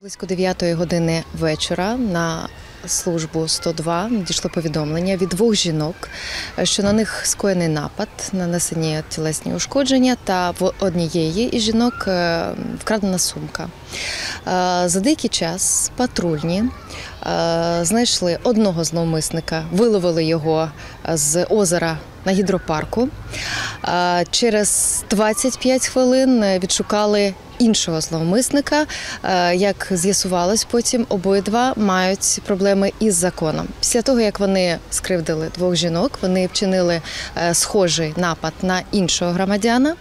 Близько 9 години вечора на службу 102 надійшло повідомлення від двох жінок, що на них скоєний напад, нанесені тілесні ушкодження, та в однієї із жінок е, вкрадена сумка. Е, За деякий час патрульні е, знайшли одного зловмисника, виловили його з озера на гідропарку. Через 25 хвилин е, відшукали іншого зловмисника. Е, Як з'ясувалось, потім обидва мають проблеми із законом. Після того, як вони скривдили двох жінок, вони вчинили е, схожий напад на іншого громадяна.